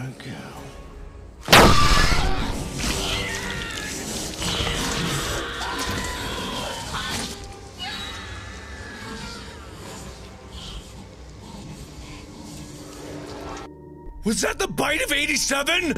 Go. Was that the bite of 87?